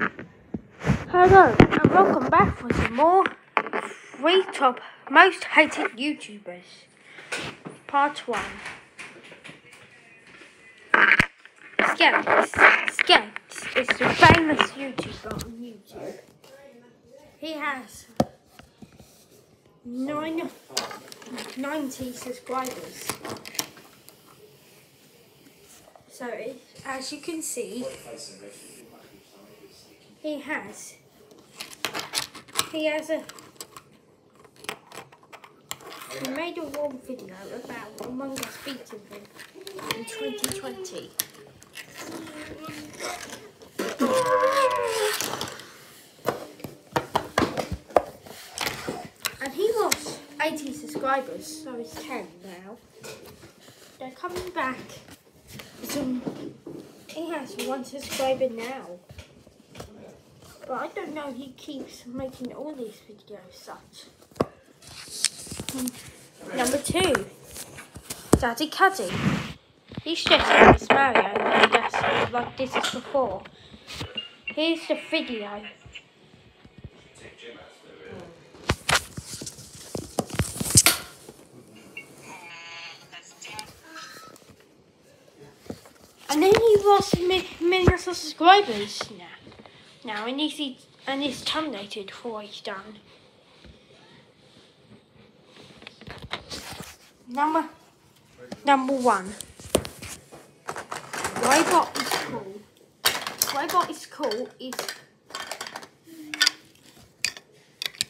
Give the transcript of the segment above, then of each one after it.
Hello and welcome back for some more three top most hated YouTubers. Part one. Skepts. Skepts is the famous YouTuber on YouTube. He has nine, 90 subscribers. So as you can see, he has he has a he made a one video about Among Us beating him in 2020. And he lost 80 subscribers, so he's 10 now. They're coming back. So he has one subscriber now. But I don't know, he keeps making all these videos such. Hmm. Number two, Daddy Cuddy. He's just like this Mario, like this is before. Here's the video. And then he lost mi millions of subscribers now. Now, and he's, and he's terminated for what he's done. Number, number one. Robot is cool. Robot is cool is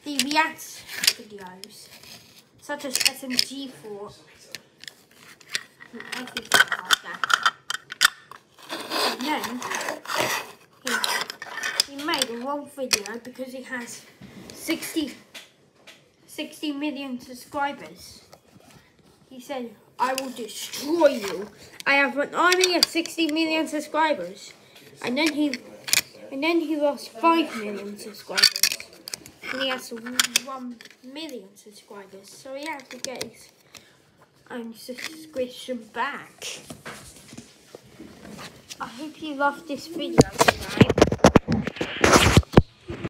he reacts videos such as SMG4 and everything like that. And then he, he made a wrong video because he has 60, 60 million subscribers. He said, I will destroy you. I have an army of 60 million subscribers. And then he and then he lost 5 million subscribers. And he has 1 million subscribers. So he has to get his own subscription back. I hope you loved this video tonight.